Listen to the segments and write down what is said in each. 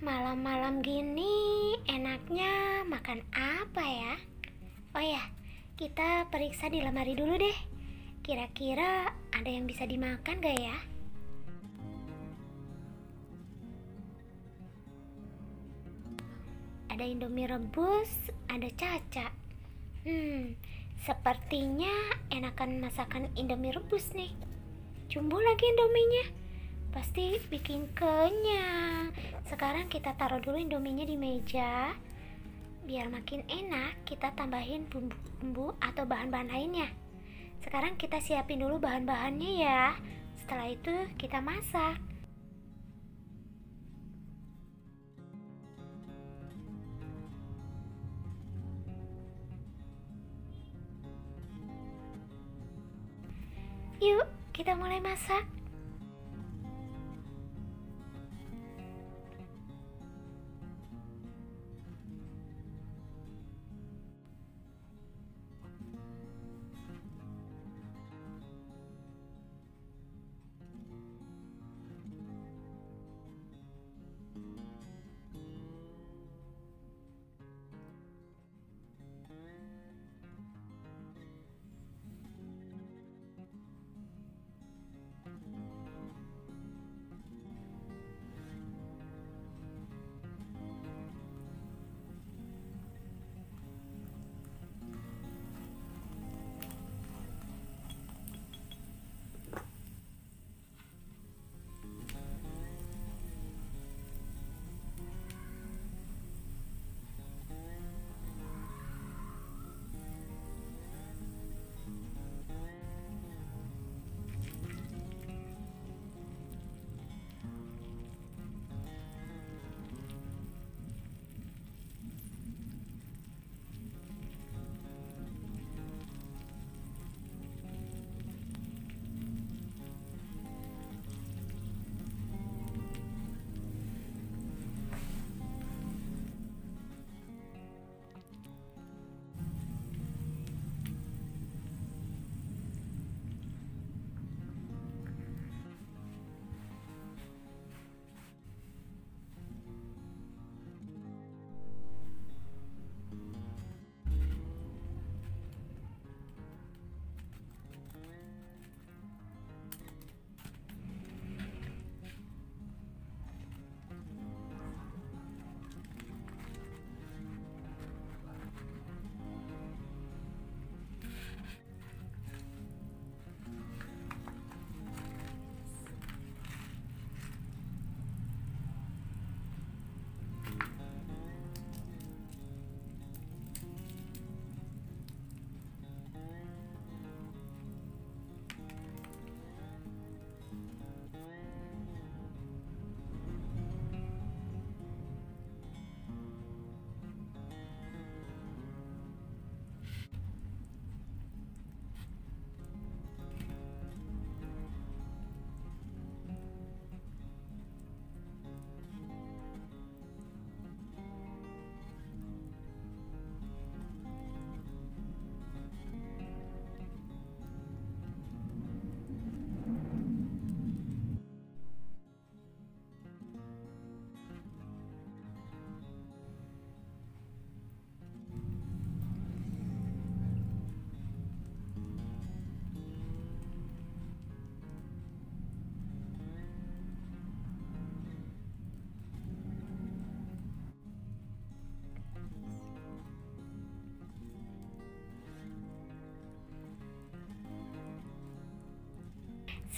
malam-malam gini enaknya makan apa ya? Oh ya, kita periksa di lemari dulu deh. Kira-kira ada yang bisa dimakan gak ya? Ada indomie rebus, ada caca. Hmm, sepertinya enakan masakan indomie rebus nih. Jumbo lagi indominya. Pasti bikin kenyang. Sekarang kita taruh dulu indominya di meja. Biar makin enak, kita tambahin bumbu-bumbu atau bahan-bahan lainnya. Sekarang kita siapin dulu bahan-bahannya ya. Setelah itu kita masak. Yuk, kita mulai masak.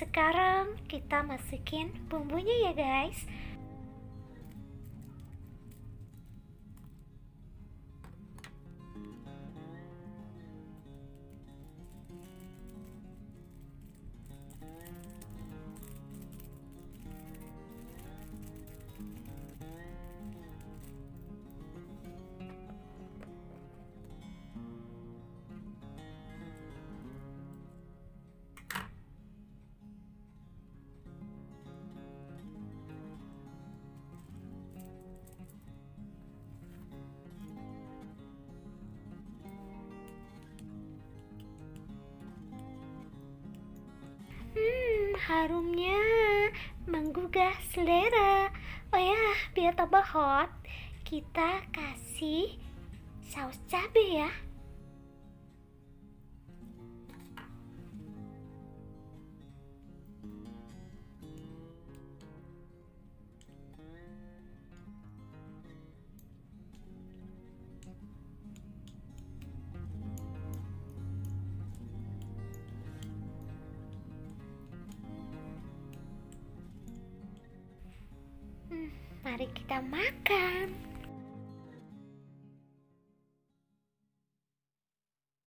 Sekarang kita masukin bumbunya ya guys. Harumnya menggugah selera. Oh ya, biar tambah hot, kita kasih saus cabai ya. Mari kita makan.